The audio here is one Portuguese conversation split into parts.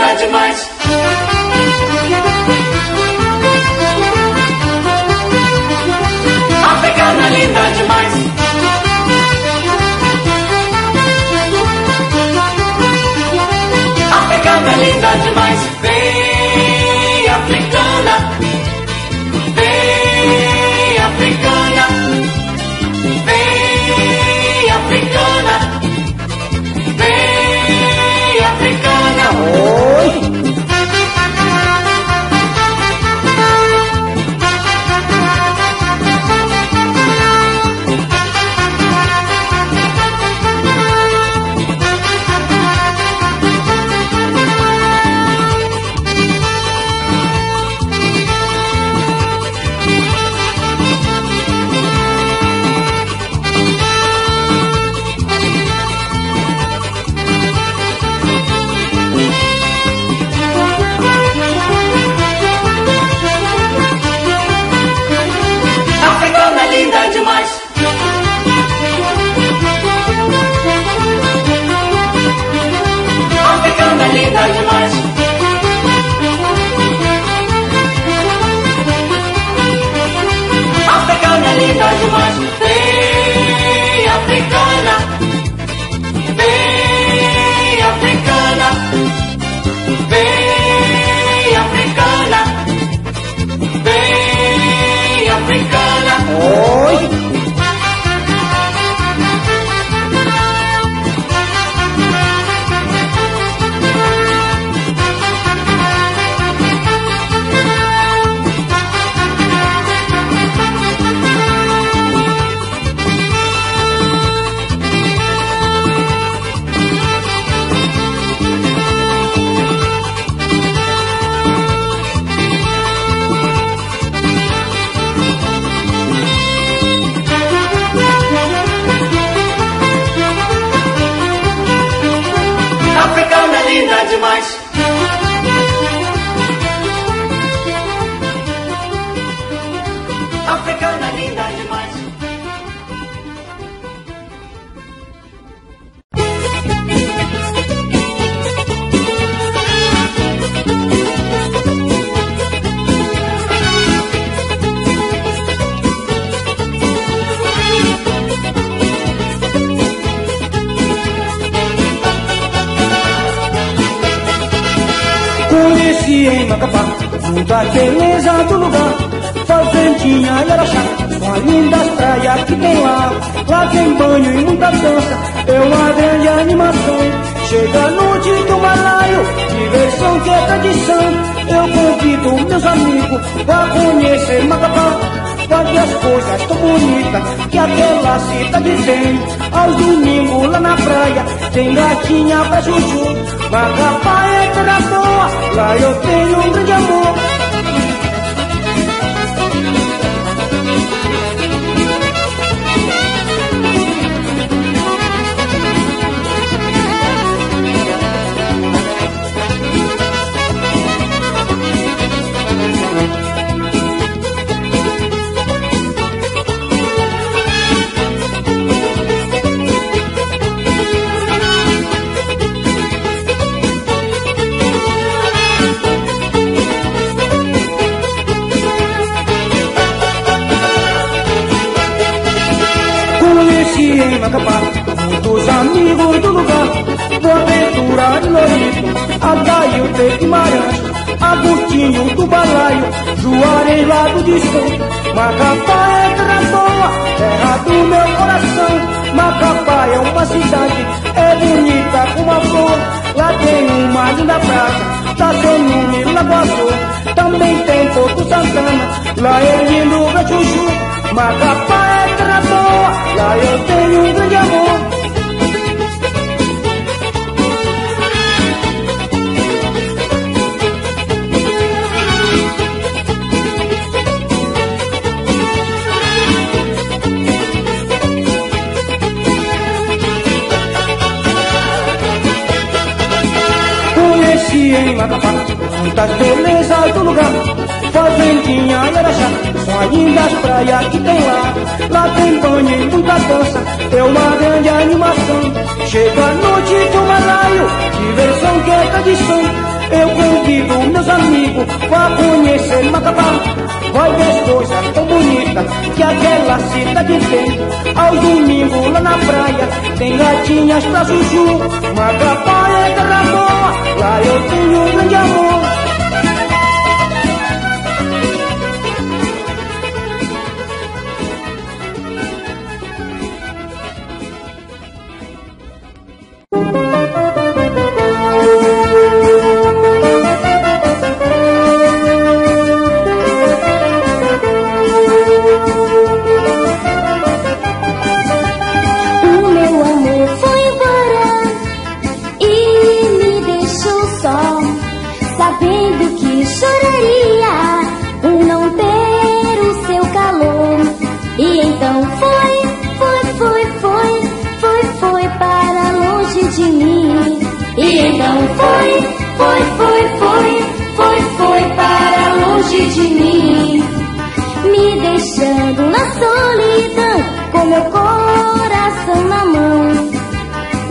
linda demais. As lindas praias que tem lá. Lá tem banho e muita dança, é uma grande animação. Chega a noite do balaio, diversão que é tradição. Eu convido meus amigos pra conhecer Macapá. Ver as coisas tão bonitas que aquela cidade tem. Aos domingos lá na praia tem gatinha pra chuchu. Macapá é terra boa, lá eu tenho um grande amor. De Guimarães, Agostinho do Balaio, Juarez lá do Distão. Macapá é boa, terra do meu coração. Macapá é uma cidade, é bonita como a flor. Lá tem uma linda praça, tá seu nome Lagoa Azul. Também tem Porto Santana, lá é lindo chuchu. Macapá é boa, lá eu tenho um grande amor. Em Macapá muitas belezas do lugar. Fazendinha e Araxá, são as lindas praias que tem lá. Lá tem banho e muita dança, é uma grande animação. Chega a noite do Malaio, diversão que é tradição. Eu convido meus amigos pra conhecer Macapá. Vai ver coisa tão bonita que aquela cidade tem. Aos domingos lá na praia tem gatinhas pra chuchu. Macapá é terra boa, lá eu tenho grande amor. Sabendo que choraria por não ter o seu calor. E então foi, foi, foi, foi, foi, foi para longe de mim. E então foi, foi, foi, foi, foi, foi para longe de mim me deixando na solidão, com meu coração na mão.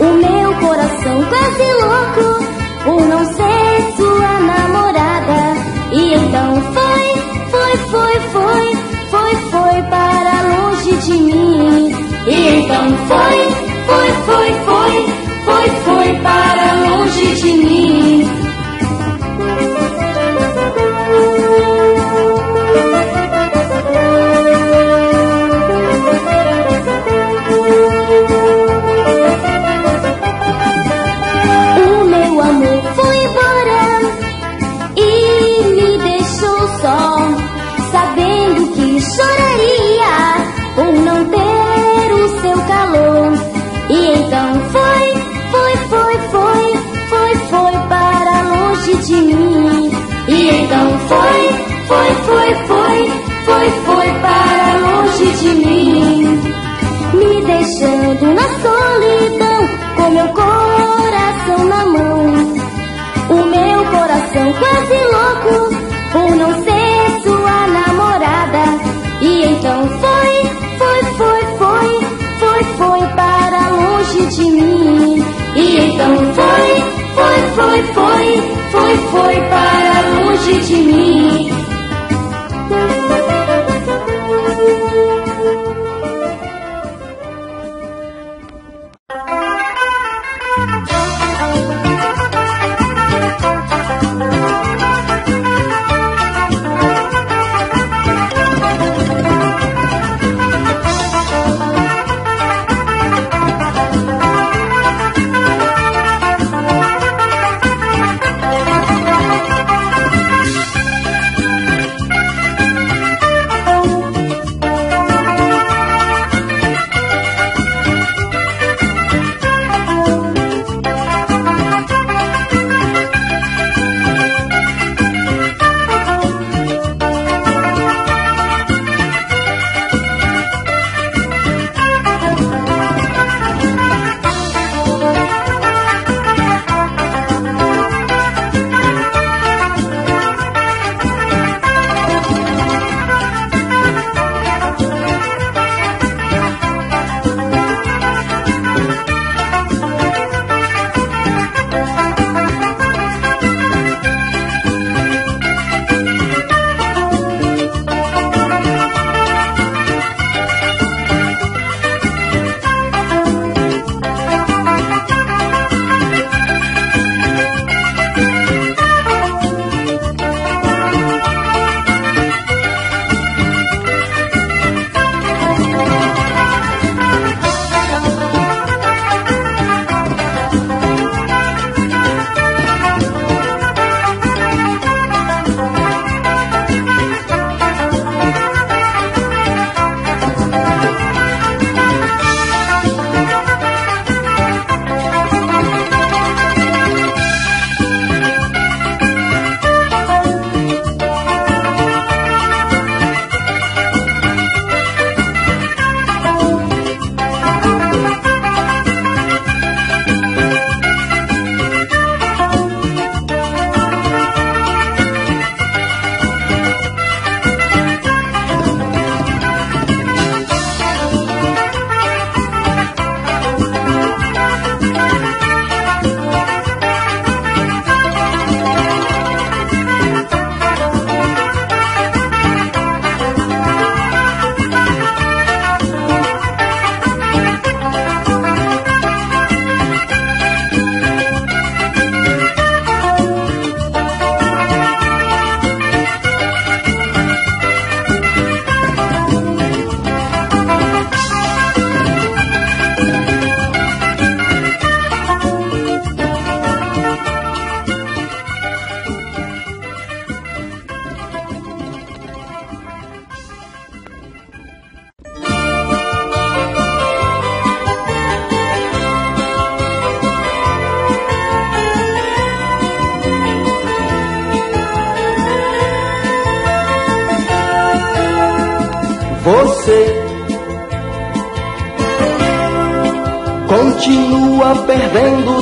O meu coração quase louco por não ser sua namorada. E então foi, foi, foi, foi, foi, foi para longe de mim. E então foi, foi, foi, foi, foi, foi para longe de mim. Foi, foi, foi, foi, para longe de mim.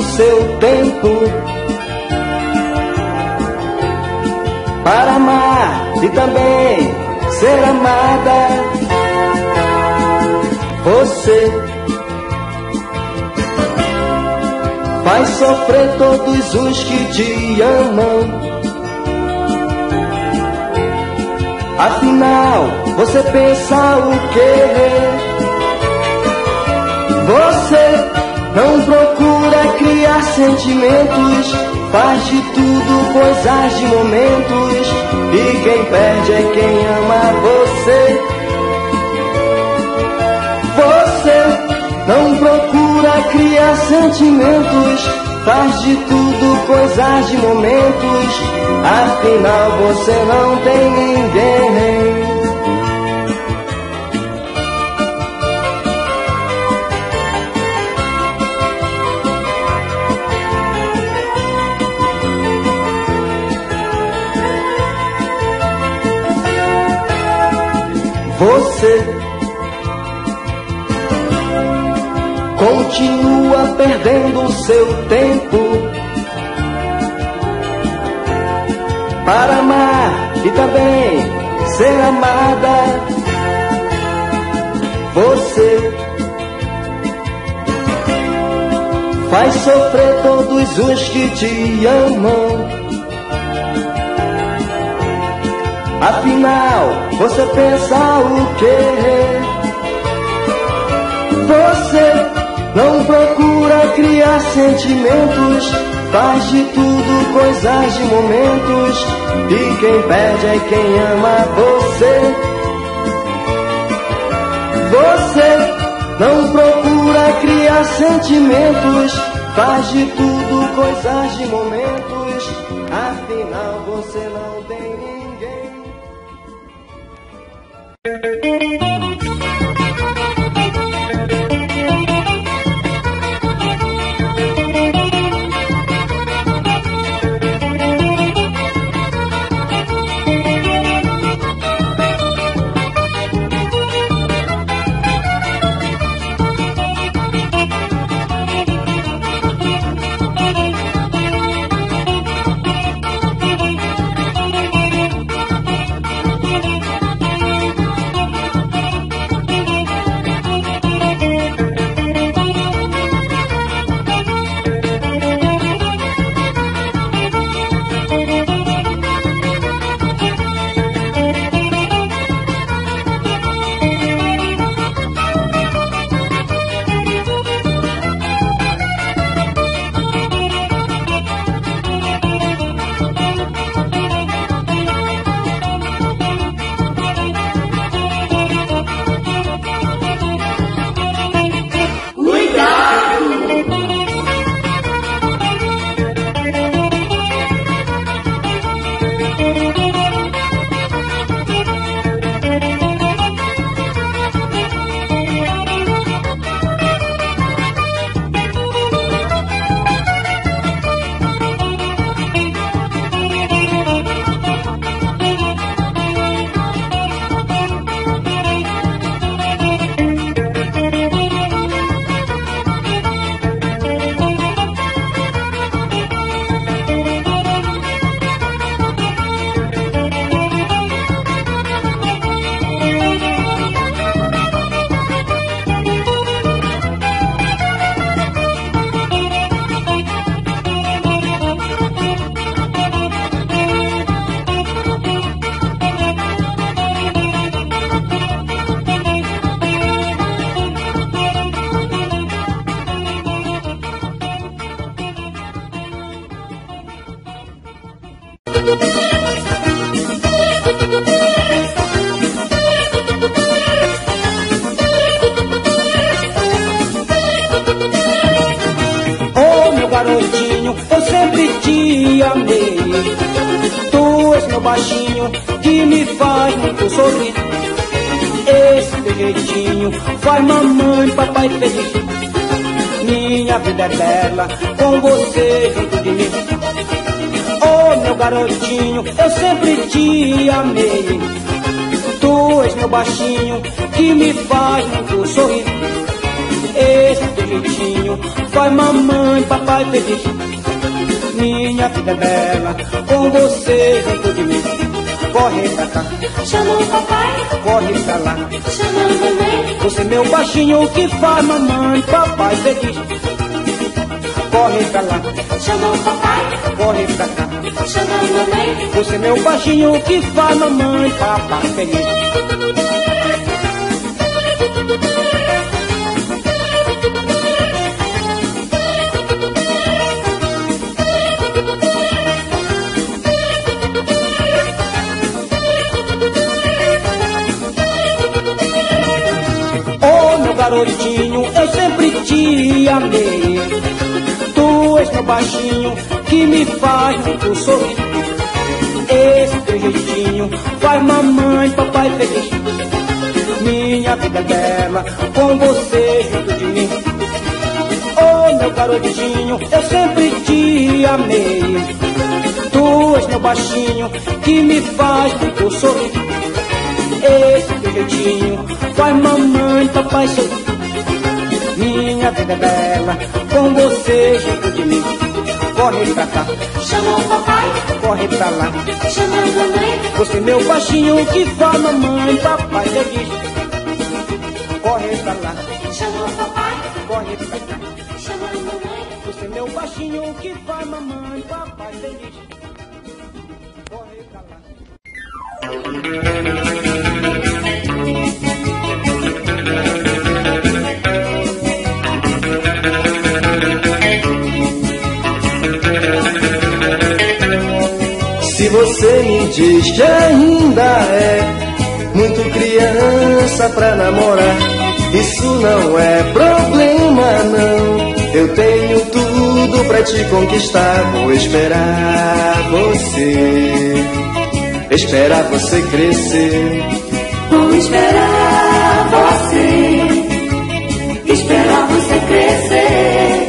Seu tempo para amar e também ser amada. Você faz sofrer todos os que te amam. Afinal, você pensa o quê? Você não procura sentimentos, faz de tudo coisas de momentos. E quem perde é quem ama você. Você não procura criar sentimentos, faz de tudo coisas de momentos. Afinal, você não tem ninguém. Você continua perdendo seu tempo para amar e também ser amada. Você faz sofrer todos os que te amam. Afinal, você pensa o quê? Você não procura criar sentimentos, faz de tudo coisas de momentos. E quem perde é quem ama você. Você não procura criar sentimentos, faz de tudo coisas de momentos. Afinal, você não Oh, meu garotinho, eu sempre te amei. Tu és meu baixinho que me faz muito sorrir. Esse teu faz mamãe e papai feliz. Minha vida é bela com você junto de mim. Garotinho, eu sempre te amei. Tu és meu baixinho que me faz muito sorrir. Esse teu jeitinho faz mamãe, papai feliz. Minha vida é bela, com você junto de mim. Corre pra cá, Chama o papai, corre pra lá. chama a mamãe. Você meu baixinho que faz mamãe, papai feliz. Corre pra lá, Chama o papai, corre pra cá. chama a mamãe. Você meu baixinho que faz mamãe, papai feliz. Oh meu garotinho, eu sempre te amei. Meu baixinho que me faz muito sorrir. Esse teu jeitinho faz mamãe, papai feliz. Minha vida é bela com você junto de mim. Oh meu garotinho, eu sempre te amei. Tu és meu baixinho que me faz muito sorrir. Esse teu jeitinho faz mamãe, papai sorrir. Minha vida bela com você junto de mim. Corre pra cá, Chama o papai, corre pra lá. chama a mamãe. Você meu baixinho que faz mamãe, papai feliz. Corre pra lá, Chama o papai, corre pra cá. chama a mamãe. Você meu baixinho que faz mamãe, papai feliz. Corre pra lá. Você me diz que ainda é muito criança pra namorar, isso não é problema não. Eu tenho tudo pra te conquistar, vou esperar você, esperar você crescer. Vou esperar você, esperar você crescer.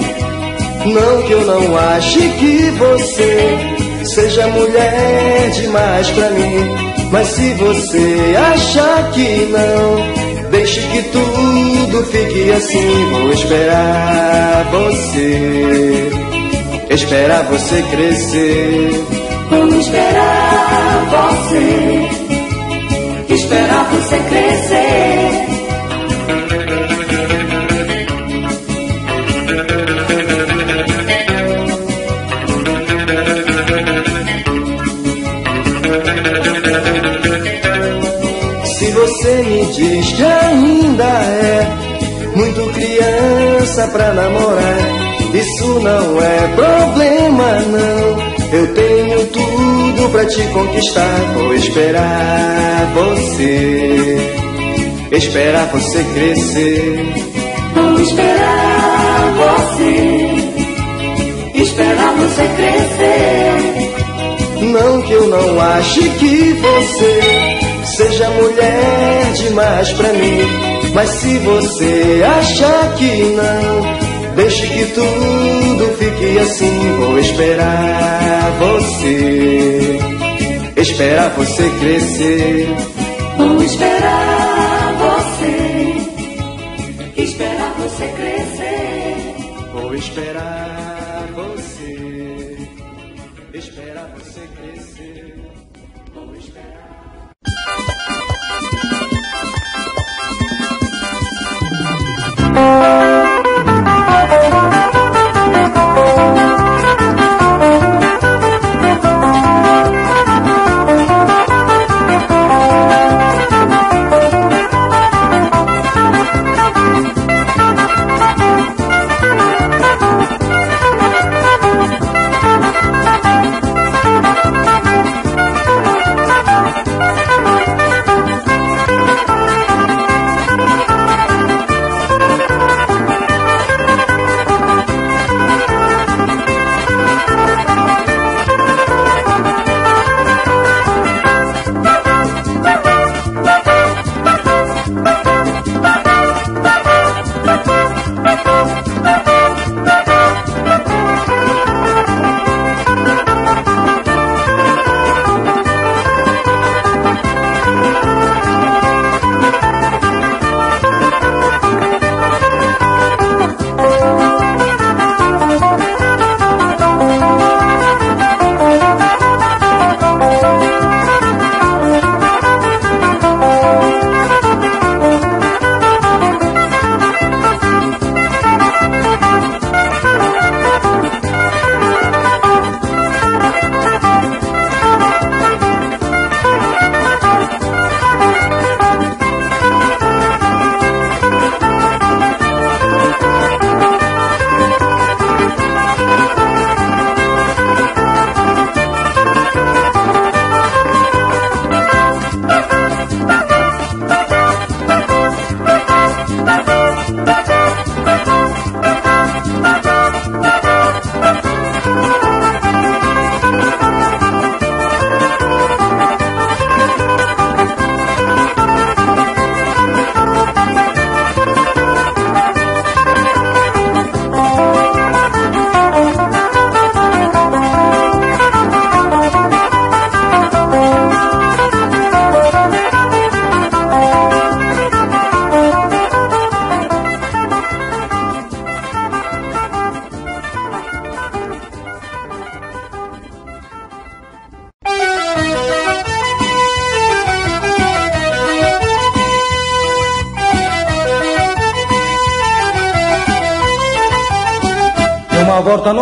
Não que eu não ache que você seja mulher demais pra mim, mas se você achar que não, deixe que tudo fique assim. Vou esperar você, esperar você crescer. Vou esperar você, esperar você crescer. Você me diz que ainda é muito criança pra namorar, isso não é problema não. Eu tenho tudo pra te conquistar, vou esperar você, esperar você crescer. Vou esperar você, esperar você crescer. Não que eu não ache que você seja mulher demais pra mim, mas se você achar que não, deixe que tudo fique assim. Vou esperar você, esperar você crescer. Vou esperar você, esperar você crescer. Vou esperar você, esperar você crescer. Vou esperar.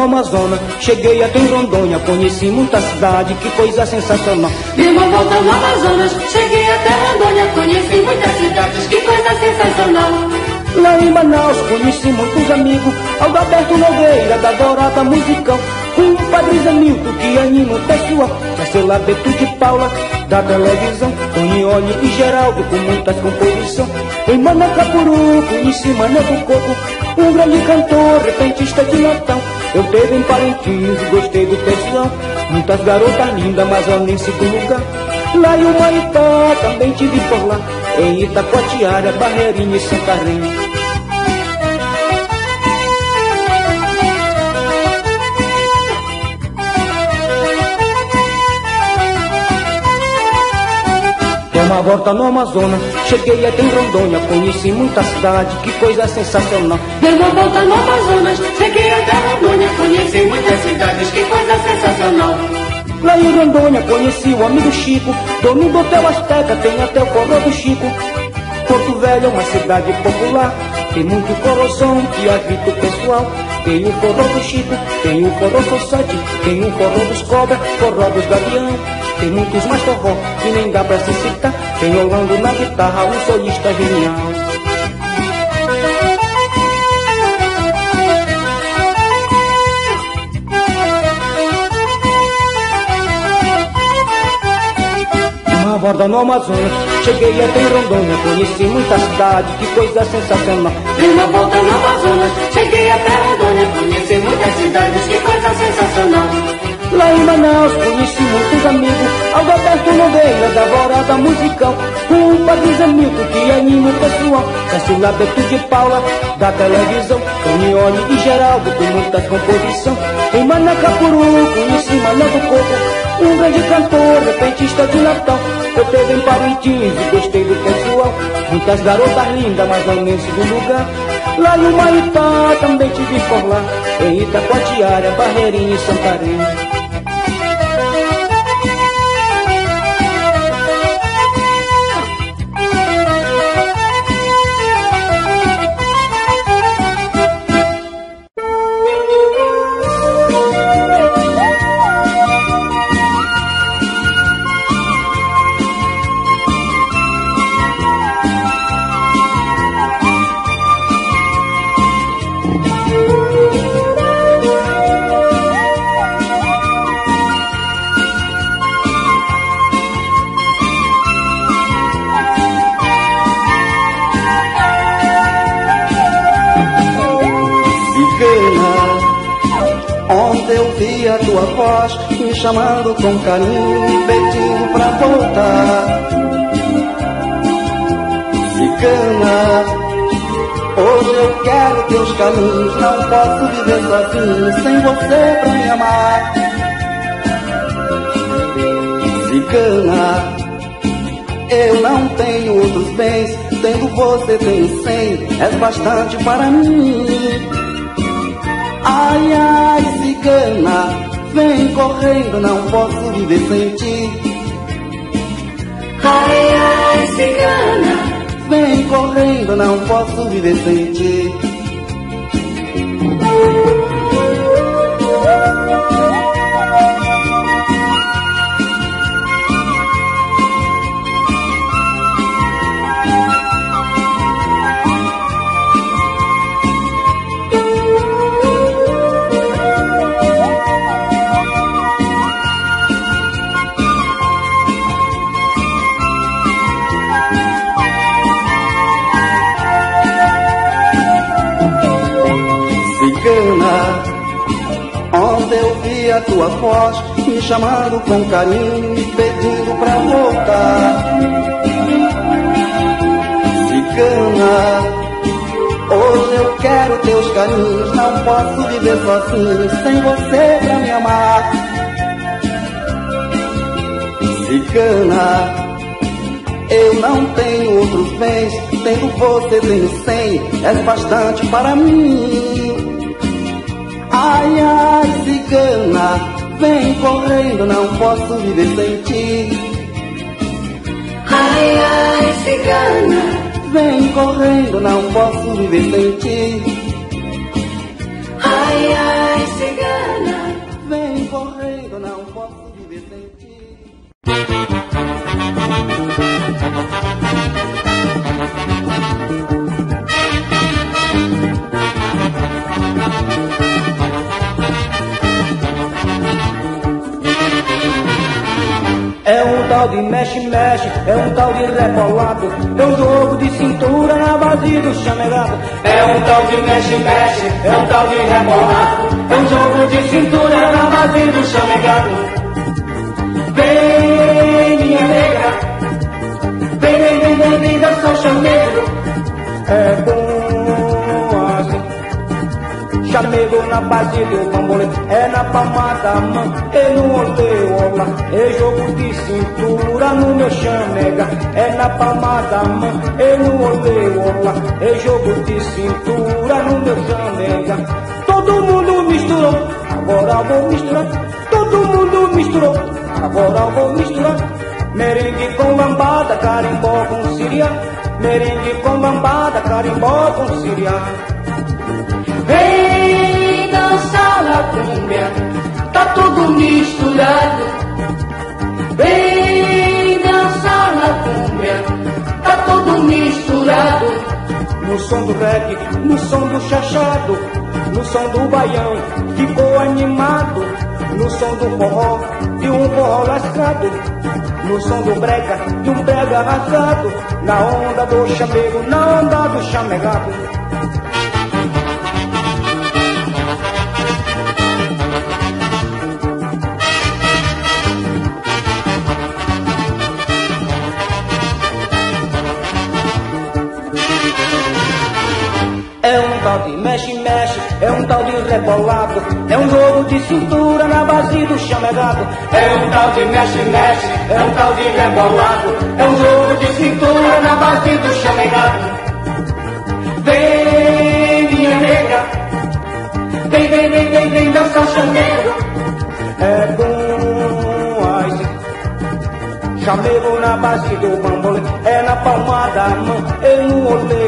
Amazonas, cheguei até em Rondônia, conheci muita cidade, que coisa sensacional. Dei uma volta no Amazonas, cheguei até Rondônia, conheci muitas cidades, que coisa sensacional. Lá em Manaus conheci muitos amigos, Alberto Nogueira da Dourada Musical, um Padre Zamilton que anima o pessoal, Marcela Beto de Paula da televisão, Tonione e Geraldo com muitas composições. Em Manacapuru conheci Mané do Coco, um grande cantor, repentista de Natal. Eu teve em Parintins gostei do pessoal, muitas garotas lindas, mas eu nem segundo lugar. Lá em Humaitá também tive por lá, em Itacoatiara, Barreirinha e Santarém. Uma volta no Amazonas, cheguei até em Rondônia, conheci muita cidade, que coisa sensacional. Dei uma volta no Amazonas, cheguei até Rondônia, conheci muitas cidades, que coisa sensacional. Lá em Rondônia conheci o amigo Chico, dono do Hotel Azteca, tem até o forró do Chico. Porto Velho é uma cidade popular, tem muito corrosão que agita o pessoal. Tem o forró do Chico, tem o forró Society, tem o forró dos Cobra, forró dos Gavião. Tem muitos mais forró que nem dá pra se citar. Tem Orlando na guitarra, um solista genial. Volta no Amazonas, cheguei até em Rondônia, conheci muita cidade, que coisa sensacional. Dei uma volta no Amazonas, cheguei até Rondônia, conheci muitas cidades, que coisa sensacional. Lá em Manaus conheci muitos amigos. Alberto Nogueira da Vorada Musical Com o Padre Zamilton que anima o pessoal. Caçula Beto de Paula da televisão. Tonione e Geraldo com muita composição. Em Manacapuru conheci Mané do Coco Um grande cantor, repentista de Natal Eu teve em Parintins e gostei do pessoal. Muitas garotas lindas, mas não nem segundo lugar. Lá em Humaitá também tive por lá. Em Itacoatiara, Barreirinha e Santarém carinho, pedindo pra voltar. Cigana, hoje eu quero teus caminhos, não posso viver sozinho sem você pra me amar. Cigana, eu não tenho outros bens, tendo você tenho cem, és bastante para mim. Ai, ai, cigana, Vem correndo, não posso viver sem ti. Ai, ai, cigana. Vem correndo, não posso viver sem ti. A tua voz me chamando com carinho, pedindo pra voltar. Cigana, hoje eu quero teus carinhos, não posso viver sozinho sem você pra me amar. Cigana, eu não tenho outros bens, tendo você, tenho cem, és bastante para mim. Ai, ai, cigana, vem correndo, não posso viver sem ti. Ai, ai, cigana, vem correndo, não posso viver sem ti. Ai, ai, cigana. Tal de mexe-mexe, é um tal de rebolado, é um jogo de cintura na base do chamegado. É um tal de mexe-mexe, é um tal de rebolado, é um jogo de cintura na base do chamegado. Vem, minha negra, vem, vem, vem, vem, vem dançar o chamego. É bom assim, chamego na base do bambolê, é na palma da mão, e no oleola, é jogo de cintura no meu chamega, é na palma da mão, e no oleola, é jogo de cintura no meu chamega. Todo mundo misturou, agora vou misturar, todo mundo misturou, agora vou misturar. Merengue com lambada, carimbó com síria, merengue com lambada, carimbó com síria. Vem cumbia, tá tudo misturado. Vem dançar na cumbia, tá tudo misturado. No som do reggae, no som do chachado, no som do baião, ficou animado. No som do forró, de um forró lascado. No som do brega, de um brega arrasado. Na onda do chamego, na onda do chamegado. Rebolado, é um jogo de cintura na base do chamegado. É um tal de mexe-mexe, é um tal de rebolado, é um jogo de cintura na base do chamegado. Vem, minha negra, vem, vem, vem, vem, vem dançar chamego. É bom, ai. Chamego na base do bambolê, é na palma da mão, oleola, é jogo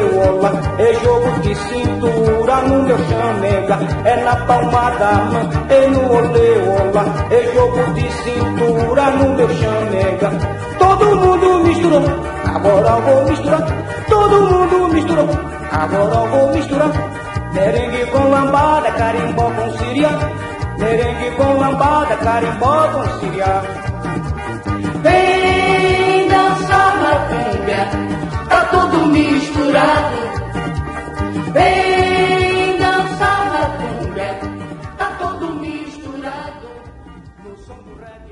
de cintura no meu chamega, é na palma da mão, é no oleola, é jogo de cintura no meu chamega. Todo mundo misturou, agora eu vou misturar, todo mundo misturou, agora eu vou misturar. Merengue com lambada, carimbó com síria, merengue com lambada, carimbó com síria. Vem dançar na cumbia, tá tudo misturado. sombrero.